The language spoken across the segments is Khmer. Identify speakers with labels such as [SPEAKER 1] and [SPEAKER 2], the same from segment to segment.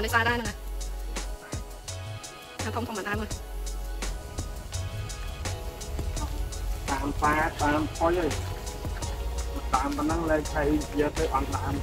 [SPEAKER 1] អានេះស្អាតដែរហ្នឹងអាធំធំមិនដែរមើល
[SPEAKER 2] តាមប៉ាតាមផុយហើយតាមប៉ុណ្ណឹងលែងថៃយកទៅអត់បាន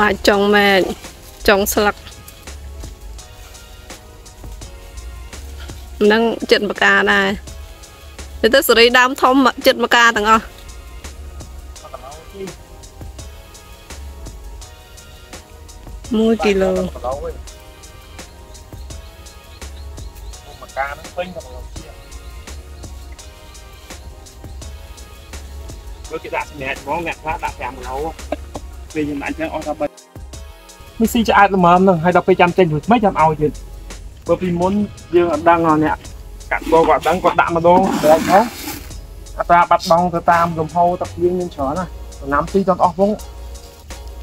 [SPEAKER 1] បាទចុងមែនចុងស្លឹកនឹងចិត្តបកាដែរទៅទៅសេរីដើមធំចិត្តបកាទាំងអស់1គីឡូ
[SPEAKER 2] គីឡូវិញមកកាហ្នឹងពេញតែគីឡូជាព្រោះគេដាក់សម្រាប់ហ្មងអ្នកខ្លះដាក់5គីឡូពេលយើងដាក់អញ្ចឹងអស់តែ3 នេះស៊ីឆ្អែតល្មមហ្នឹងហើយដល់ពេលចាំចេញរួចមិនចាំឲ្យទៀតព្រោះពីមុនយើងអត់ដឹងអ្នកកាត់បោគាត់ដឹងគាត់ដាក់ម្ដងបែកមកអត្រាបាត់បង់ទៅតាមលំហូរទឹកយើងមានច្រើនណាដំណាំស៊ីតអស់វង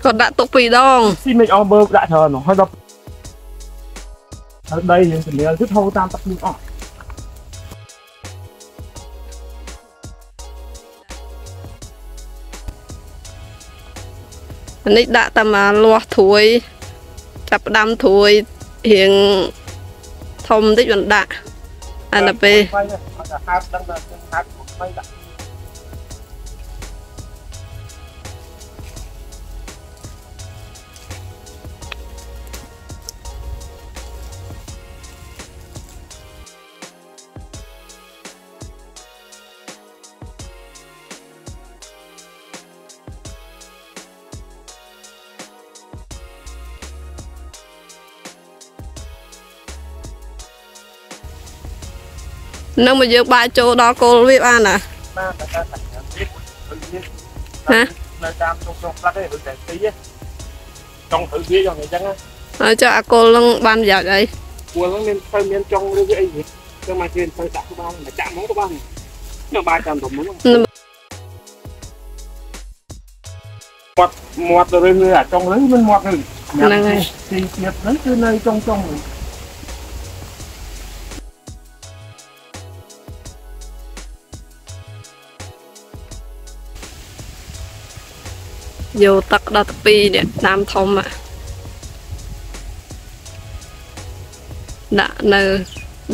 [SPEAKER 1] គាត់ដាក់ទុកពីរដង
[SPEAKER 2] ស៊ីមិនអស់បើដាក់ច្រើនហ្នឹងហើយដល់ហើយដីយើងសម្រាលទៅហូរតាមទឹកនេះអស់
[SPEAKER 1] នេះដាក់តែមកលាស់ត្រួយចាប់ផ្ដាំត្រួយរៀងធំបន្តិចមិនដាក់អាដល់ពេល
[SPEAKER 2] ហើយតែហាត់ដឹងថាខ្ញុំហាត់មកថ្មីដាក់
[SPEAKER 1] នឹងមកយើងបាចចូលដល់គោលវាបានណា
[SPEAKER 2] ណាតែតែតែទៀតដូចនេះ
[SPEAKER 1] ហ៎
[SPEAKER 2] នៅតាមជុំជុំផ្លាត់ទេដូចតែទីចង់ទៅវាយ៉ាងអញ្ចឹង
[SPEAKER 1] ហើយចុះអាគោលនឹងបានប្រយោជន៍អី
[SPEAKER 2] គួរហ្នឹងមានទៅមានចង់ឬវាអីទៅមកជឿទៅដាក់ក្បាលមកចាក់ហ្មងក្បាលខ្ញុំបាយតាមទៅហ្មងមាត់មាត់ទៅរឿងនេះអាចង់ឬមិនមាត់ឬ
[SPEAKER 1] ហ្នឹងហើយ
[SPEAKER 2] ទីទៀតហ្នឹងគឺនៅចុងចុង
[SPEAKER 1] យកទឹកដល់ទី2នេះដើមធំอะដាក់នៅ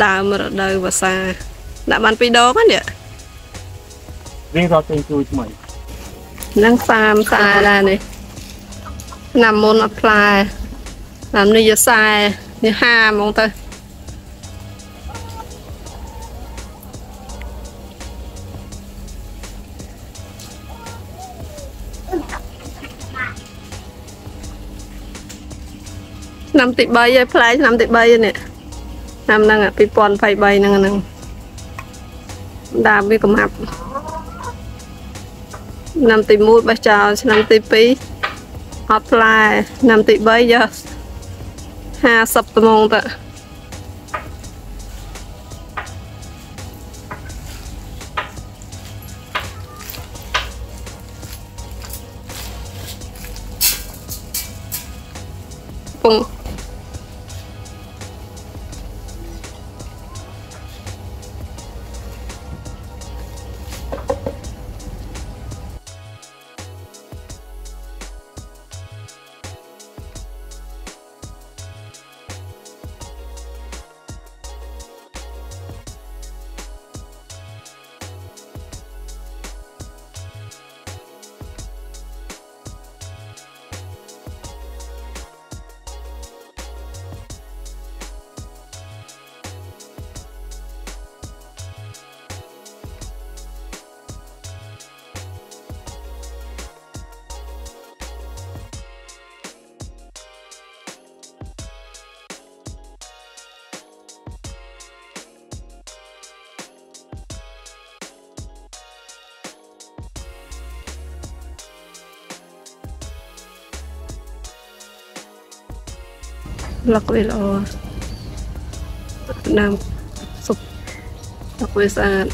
[SPEAKER 1] ដើមរដូវវស្សាដាក់បានពីរដងហ្នឹងនេះ
[SPEAKER 2] រៀងរាល់ពេលជួយថ្មី
[SPEAKER 1] ហ្នឹងសាមស្អាតដែរនេះឆ្នាំមុនអត់ផ្លែឆ្នាំនេះយកខ្សែនេះហាហ្មងទៅ ឆ្នាំទី3ហើយផ្លែឆ្នាំទី3ហើយនេះឆ្នាំហ្នឹង2023ហ្នឹងហ្នឹងដាបវាកំហាប់ឆ្នាំទី1បេះចោលឆ្នាំទី2អត់ផ្លែឆ្នាំទី3យក50ត្មងទៅពង លកវាល្អដាំសុបលកវាស្អាត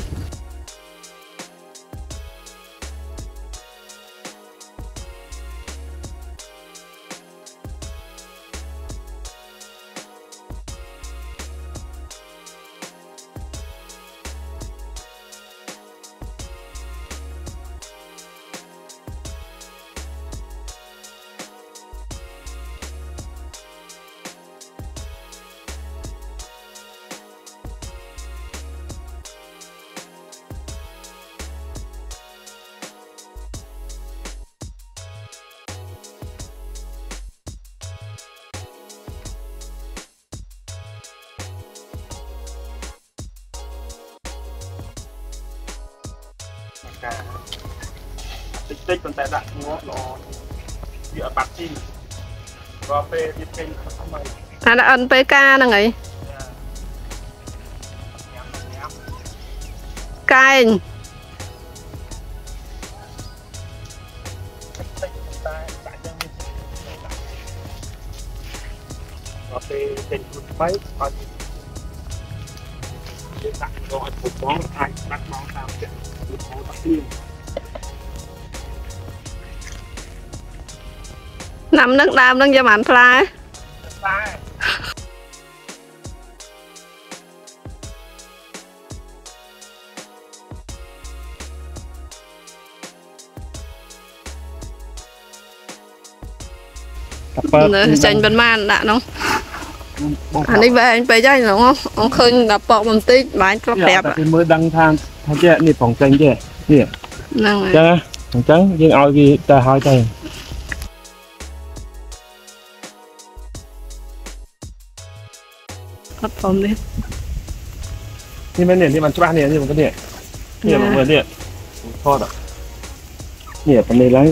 [SPEAKER 3] ការតិចតិចប៉ុន្តែដាក់ងាប់ល្អវាអត់បាត់ជីរាល់ពេលវាចេញថ្មី
[SPEAKER 1] អាដាក់អិនពេលការហ្នឹងហើយ
[SPEAKER 3] ញ៉ាំញ៉ាំ
[SPEAKER 1] កែង
[SPEAKER 3] តិចតិចប៉ុន្តែដាក់ចឹងវាដាក់រាល់ពេលចេញខ្លួនថ្មីអត់យើងដាក់រកឲ្យពុកបងអាចដាក់មកតាមចិត្ត វាហៅតាភ្លៀង
[SPEAKER 1] ណាំនឹងដើមនឹងយកបានផ្លែ
[SPEAKER 3] តែ
[SPEAKER 1] នៅចាញ់ប៉ុន្មានដាក់នោះ
[SPEAKER 3] បង
[SPEAKER 1] អានេះវែងពេកហើយហ្នឹងអងឃើញដល់ពកបន្តិចបាញ់ធ្លាប់ប្រាប់
[SPEAKER 3] តែមើលដឹងថាថាចេះនេះផងចេញទេ នេះ
[SPEAKER 1] ហ្នឹងហើយ
[SPEAKER 3] ចឹងអញ្ចឹងយើងឲ្យវាទៅហើយទៅ
[SPEAKER 1] អត់ព្រមនេះ
[SPEAKER 3] នេះមែននេះមិនច្បាស់នេះនេះមិននេះនេះមើលនេះថតនេះប៉ណ្ណេះឡើង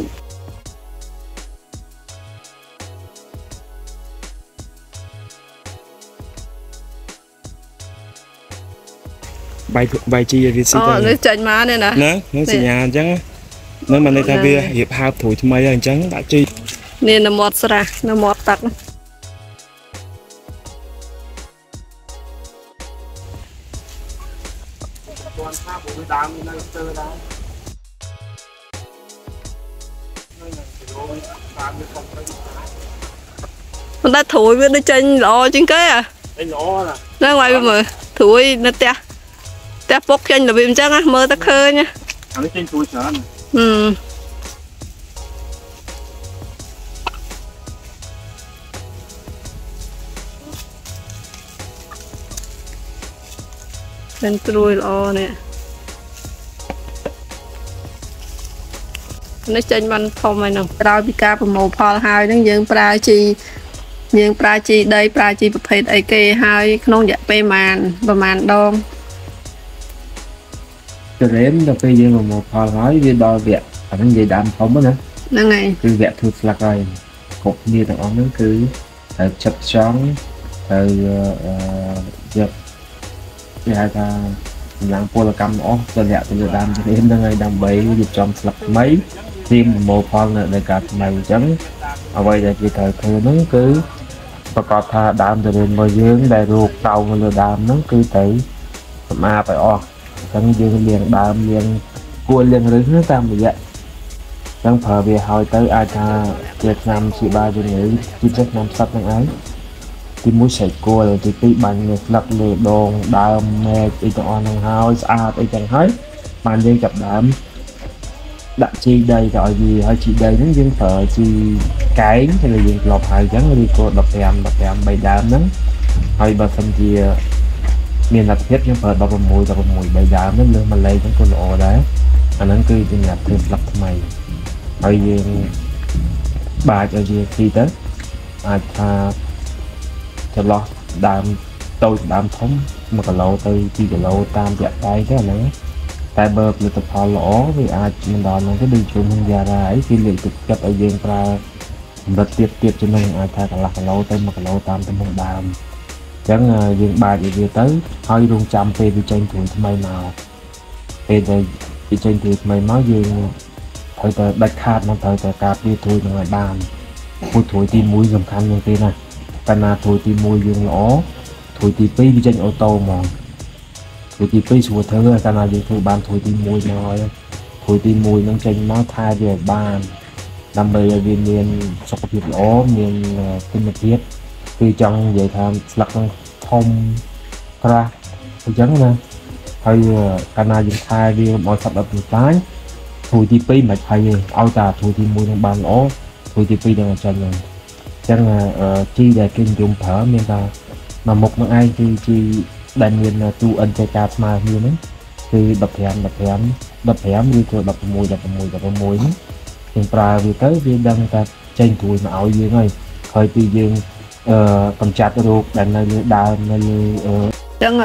[SPEAKER 3] បាយបាយជីវាស៊ី
[SPEAKER 1] អូ
[SPEAKER 3] ទៅ
[SPEAKER 1] នេះចាញ់មកនេះណា
[SPEAKER 3] ណានឹងសញ្ញាអញ្ចឹងនឹងមិនន័យថាវារៀបហើបព្រួយថ្មីហើយអញ្ចឹងដាក់ជី
[SPEAKER 1] នេះនៅមាត់ស្រះនៅមាត់ទឹក
[SPEAKER 3] ទាន់ថាព្រោះវាដើមនៅស្ទើរដែរនៅនឹងគីឡូវាតាមវាខំទៅ
[SPEAKER 1] ប៉ុន្តែត្រួយវាដូចចាញ់ល្អជាងគេអា
[SPEAKER 3] អីល្អណា
[SPEAKER 1] ហ្នឹងហើយវាមើលត្រួយនៅផ្ទះ ផ្ទះពុកចេញរបៀបអញ្ចឹងណាមើលទៅឃើញណា
[SPEAKER 3] អានេះចេញព្រួយច្រើន
[SPEAKER 1] ហឹមបានត្រួយល្អនេះនេះចេញបានធំហើយនឹងក្រោយពីការប្រមូលផលហើយនឹងយើងប្រើជីយើងប្រើជីដីប្រើជីប្រភេទអីគេហើយក្នុងរយៈពេលប្រហែលប្រហែលដង
[SPEAKER 2] ចរេមដល់ពេលយើងមកផលហើយវាដល់វគ្គអាហ្នឹងនិយាយដើមធំណា
[SPEAKER 1] ហ្នឹងហើយ
[SPEAKER 2] គឺវគ្គធ្វើស្លឹកហើយគ្រប់គ្នាទាំងអស់ហ្នឹងគឺត្រូវចិត្តចង់ត្រូវអឺយកគេហៅថាកម្លាំងពលកម្មអស់ទៅលាក់ទៅលើដើមចរេមហ្នឹងហើយដើម្បីរៀបចំស្លឹកថ្មីត្រៀមប្រមូលផលនៅលើការថ្មីអញ្ចឹងអ្វីដែលគេត្រូវធ្វើហ្នឹងគឺប្រកាសថាដើមចរេមរបស់យើងដែលរោគតោងនៅលើដើមហ្នឹងគឺត្រូវសម្អាតឲ្យអស់អញ្ចឹងយើងលាងដើមលាងគួរលាងរឹសហ្នឹងតាមរយៈអញ្ចឹងប្រើវាហើយទៅអាចថាជាឆ្នាំជាបាលជំងឺជាចេះឆ្នាំសត្វហ្នឹងឯងទីមួយស្រែកគួរទីពីរបាញ់លើស្លឹកលើដងដើមមែកអីទាំងអស់ហ្នឹងហើយស្អាតអីចឹងហើយបានយើងចាប់ដើមដាក់ជីដីទៅឲ្យវាហើយជីដីហ្នឹងយើងប្រើជីកែងហើយយើងធ្លាប់ហើយអញ្ចឹងឬក៏15 15 3ដើមហ្នឹងហើយបើសិនជា មានលទ្ធភាពខ្ញុំប្រើ16 16 3ដើមហ្នឹងលើមួយលេខហ្នឹងក៏ល្អដែរអាហ្នឹងគឺសម្រាប់ធ្វើស្លឹកថ្មីហើយយើងបាចឲ្យវាទីទៅអាចថាចន្លោះដើមតូចដើមធំ1គីឡូទៅ2គីឡូតាមរយៈដៃទៅអាហ្នឹងតែបើផលិតផលល្អវាអាចមិនដល់ហ្នឹងទេដូចជុំនឹងយ៉ារ៉ាអីគេលើកទឹកចិត្តឲ្យយើងប្រើកម្រិតទៀតទៀតជាងនឹងអាចថាកន្លះគីឡូទៅ1គីឡូតាមទំហំដើមអញ្ចឹងអឺយើងបាចឲ្យវាទៅហើយរងចាំពេលវាចេញត្រួយថ្មីមកពេលដែលវាចេញត្រួយថ្មីមកយើងត្រូវតែដាច់ខាតមកត្រូវតែការពារត្រួយនឹងឲ្យបានព្រោះត្រួយទី1សំខាន់ជាងគេណាកាលណាធួយទី1យើងល្អធួយទី2វាចេញអូតូហ្មងធួយទី2ស្រួលធ្វើកាលណាយើងធ្វើបានធួយទី1មកហើយធួយទី1ហ្នឹងចេញមកថែវាឲ្យបានដើម្បីឲ្យវាមានសុខភាពល្អមានគុណភាព គឺចង់និយាយថាស្លឹកហ្នឹងធំក្រាស់អញ្ចឹងណាហើយកាលណាយើងថែវាកុំឲ្យសត្វដល់ពីផ្លាញធួយទី2មិនហើយទេឲ្យតែធួយទី1នឹងបានល្អធួយទី2នឹងចាញ់ហ្នឹងអញ្ចឹងជីដែលគេនិយមប្រើមានតែមួយមុខនឹងឯងគឺជីដែលមានទូ NPK ស្មើគ្នាហ្នឹងគឺ15 15 15ឬក៏16 16 16ហ្នឹងយើងប្រើវាទៅវាដឹងថាចេញទួយមកឲ្យយើងហើយក្រោយពីយើងអឺ កម្ចាត់រោគដែលនៅលើដើមនៅលើអឺ
[SPEAKER 1] ចឹង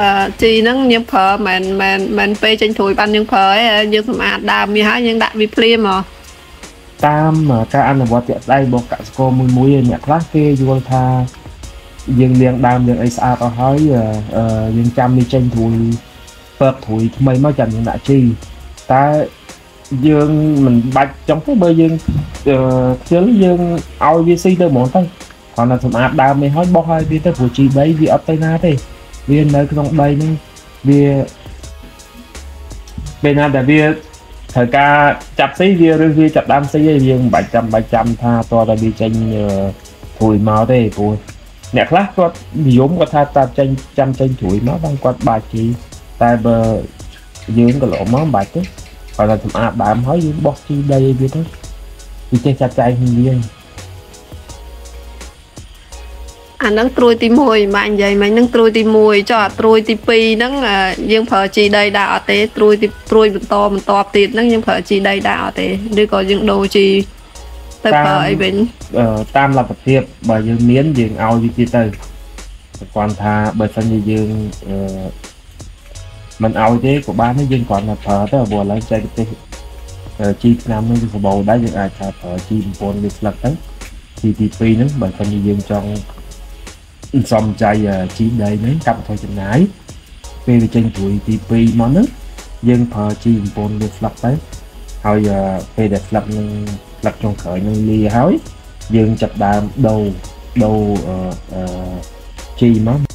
[SPEAKER 1] ជីហ្នឹងយើងប្រើមិនមិនមិនពេលចេញត្រួយបានយើងប្រើឯងយើងសម្អាតដើមវាហើយយើងដាក់វាភ្លាមហ៎
[SPEAKER 2] តាមការអនុវត្តជាក់ស្ដែងរបស់កសិករមួយមួយៗអ្នកខ្លះគេយល់ថាយើងលាងដើមយើងអីស្អាតអស់ហើយអឺយើងចាំវាចេញត្រួយពើកត្រួយថ្មីមកចាំយើងដាក់ជីតែយើងមិនបាច់ចង់ទៅបើយើងអឺខ្ជិលយើងឲ្យវាស៊ីទៅហ្មងទៅ គ្រាន់តែសម្អាតដើមនេះហើយបោះឲ្យវាទៅព្រោះជីដីវាអត់ទៅណាទេវានៅក្នុងដីហ្នឹងវាពេលណាដែលវាត្រូវការចាប់ស៊ីវាឬវាចាប់ដើមស៊ីឯងយើងមិនបាច់ចាំបាច់ចាំថាតើតែវាចេញព្រួយមកទេព្រោះអ្នកខ្លះគាត់និយមគាត់ថាតាចេញចាំចេញព្រួយមកបានគាត់បាច់ជីតែបើយើងក៏ល្អមកមិនបាច់ទេគាត់តែសម្អាតដើមហើយយើងបោះជីដីឲ្យវាទៅវាចេះចាត់ចែងគ្នា
[SPEAKER 1] អាហ្នឹងត្រួយទី1ម៉ាក់និយាយមិញហ្នឹងត្រួយទី1ចុះអាត្រួយទី2ហ្នឹងយើងប្រើជីដីដាក់អត់ទេត្រួយទីត្រួយបន្តបន្តទៀតហ្នឹងយើងប្រើជីដីដាក់អត់ទេឬក៏យើងដូរជីទៅប្រើអីវិញ
[SPEAKER 2] អឺតាមលទ្ធភាពបើយើងមានយើងឲ្យវាទៀតទៅគាត់ថាបើសិនជាយើងអឺមិនឲ្យទេក៏បានដែរយើងគ្រាន់តែប្រើទៅព្រោះឥឡូវចែកទេសជីឆ្នាំនឹងវាសបោដែរយើងអាចថាប្រើជី9000វាស្លឹកទៅទីទី2ហ្នឹងបើសិនជាយើងចង់ សំចៃជីដីហ្នឹងកាត់បន្ថយចំណាយពេលវាចេញព្រួយទី2មកហ្នឹងយើងប្រើជី9000វាស្លឹកទៅហើយពេលដែលស្លឹកនឹងស្លឹកចុងក្រោយនឹងលាហើយយើងចាប់ដើមដូរដូរអឺជីមក